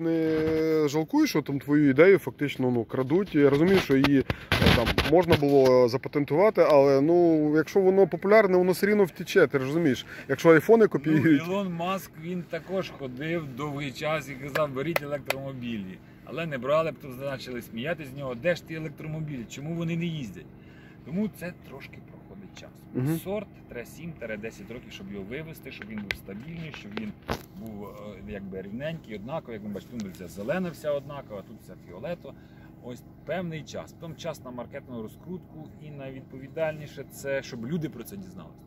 Не жалкуєш, що там твою ідею фактично ну, крадуть. Я розумію, що її е, там можна було запатентувати, але ну, якщо воно популярне, воно все рівно втіче, ти розумієш. Якщо айфони Ну. Ілон Маск він також ходив довгий час і казав, беріть електромобілі. Але не брали, потім почали сміятися з нього. Де ж ті електромобілі? Чому вони не їздять? Тому це трошки проходить час. Угу. Сорт треба 7-10 років, щоб його вивести, щоб він був стабільний, щоб він був е, якби рівненький, однаковий. Як ви бачите, тут ця зелена вся однакова, тут вся фіолетова. Ось певний час. Потім час на маркетну розкрутку і найвідповідальніше це, щоб люди про це дізналися.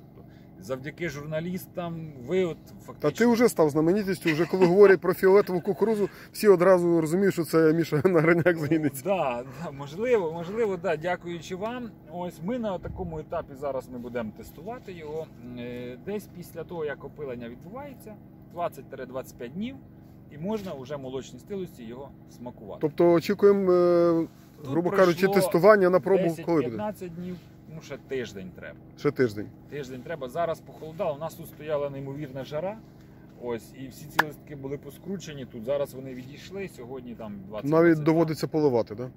Завдяки журналістам, ви от фактично. Та ти вже став знаменитістю, вже коли говорять про фіолетову кукурузу, всі одразу розуміють, що це Міша Награняк з Вінниці. Да, да, можливо, можливо, да, дякуючи вам. Ось ми на такому етапі зараз ми будемо тестувати його. Е, Десь після того, як опилення відбувається, 20-25 днів, і можна вже в молочній стилості його смакувати. Тобто очікуємо, е, грубо кажучи, тестування на пробу коли буде? 10-15 днів, ну ще тиждень треба. Ще тиждень. Тиждень треба. Зараз похолодало. У нас тут стояла неймовірна жара. Ось, і всі ці листки були поскручені. Тут зараз вони відійшли. Сьогодні там 20 Навіть доводиться поливати, так?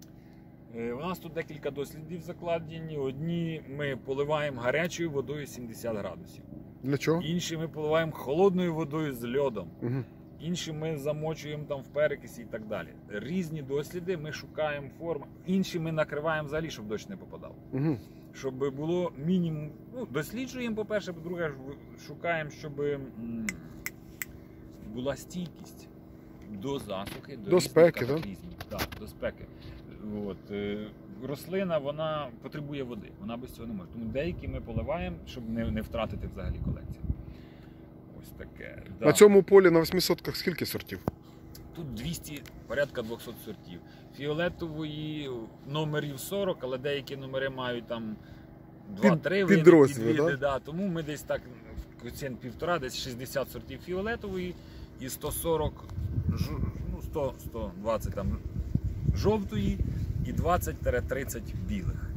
Е, У нас тут декілька дослідів закладені. Одні ми поливаємо гарячою водою 70 градусів, Для чого? інші ми поливаємо холодною водою з льодом, Угу. інші ми замочуємо там в перекисі і так далі. Різні досліди, ми шукаємо форму, інші ми накриваємо взагалі, щоб дощ не попадав. Угу. Щоб було мінімум. Ну, досліджуємо, по-перше, по-друге, шукаємо, щоб була стійкість до засухи, до, До спеки, да? Так, до спеки. От, е, рослина вона потребує води, вона без цього не може. Тому деякі ми поливаємо, щоб не, не втратити взагалі колекцію. Ось таке. Да. На цьому полі на 800 скільки сортів? Тут 200, порядка 200 сортів. Фіолетової номерів 40, але деякі номери мають там 2-3 підрозділи, да? да? Тому ми десь так коефіцієнт півтора, десь 60 сортів фіолетової і 140, ну 100, 120 там жовтої і 20-30 білих.